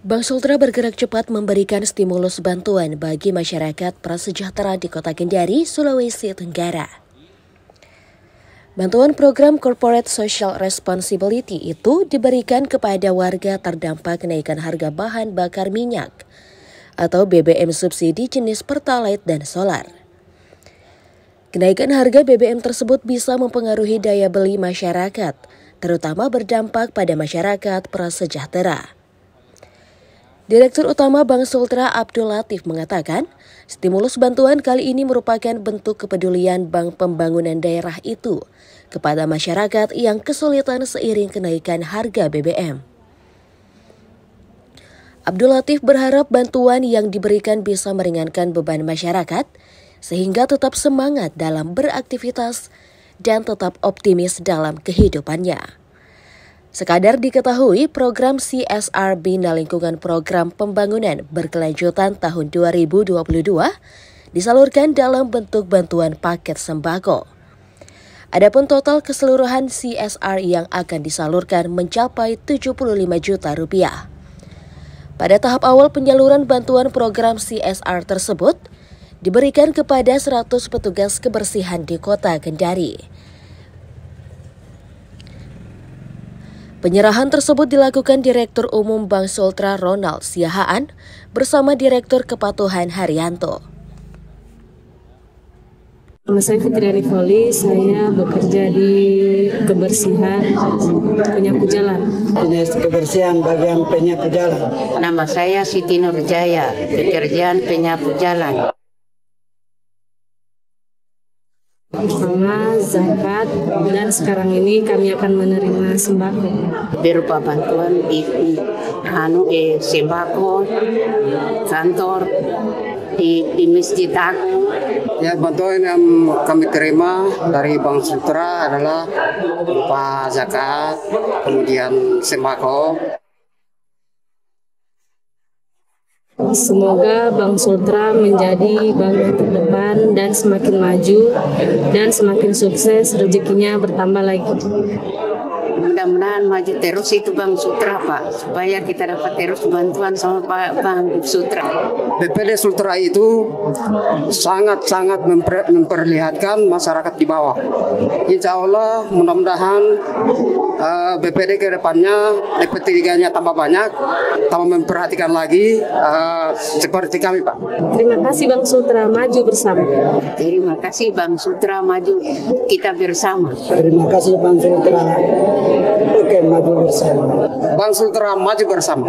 Bank Sultra bergerak cepat memberikan stimulus bantuan bagi masyarakat prasejahtera di Kota Kendari, Sulawesi Tenggara. Bantuan program Corporate Social Responsibility itu diberikan kepada warga terdampak kenaikan harga bahan bakar minyak atau BBM subsidi jenis Pertalite dan solar. Kenaikan harga BBM tersebut bisa mempengaruhi daya beli masyarakat, terutama berdampak pada masyarakat prasejahtera. Direktur Utama Bank Sultra Abdul Latif mengatakan, stimulus bantuan kali ini merupakan bentuk kepedulian Bank Pembangunan Daerah itu kepada masyarakat yang kesulitan seiring kenaikan harga BBM. Abdul Latif berharap bantuan yang diberikan bisa meringankan beban masyarakat sehingga tetap semangat dalam beraktivitas dan tetap optimis dalam kehidupannya. Sekadar diketahui, program CSR Bina Lingkungan Program Pembangunan Berkelanjutan tahun 2022 disalurkan dalam bentuk bantuan paket sembako. Adapun total keseluruhan CSR yang akan disalurkan mencapai 75 juta rupiah. Pada tahap awal penyaluran bantuan program CSR tersebut diberikan kepada 100 petugas kebersihan di kota Kendari. Penyerahan tersebut dilakukan Direktur Umum Bank Sultra Ronald Siahaan bersama Direktur Kepatuhan Haryanto. Nama saya Fitriani Foli, saya bekerja di kebersihan penyapu jalan. Jenis kebersihan bagian penyapu jalan. Nama saya Siti Nurjaya, pekerjaan penyapu jalan. Bersama zakat dan sekarang ini kami akan menerima sembako. Berupa bantuan di, anu eh, sembako kantor di, di masjid aku. Ya, bantuan yang kami terima dari Bank Sutra adalah berupa zakat, kemudian sembako, Semoga Bank Sultra menjadi bank yang terdepan dan semakin maju dan semakin sukses rezekinya bertambah lagi mudah-mudahan maju terus itu Bang Sutra Pak supaya kita dapat terus bantuan sama Pak Bang Sutra. BPD Sutra itu sangat-sangat memper, memperlihatkan masyarakat di bawah. Insya Allah mudah-mudahan uh, eh, BPD ke depannya 3-nya tambah banyak, tambah memperhatikan lagi uh, seperti kami Pak. Terima kasih Bang Sutra maju bersama. Terima kasih Bang Sutra maju kita bersama. Terima kasih Bang Sutra. Oke, maju bersama. Bang Sultra maju bersama.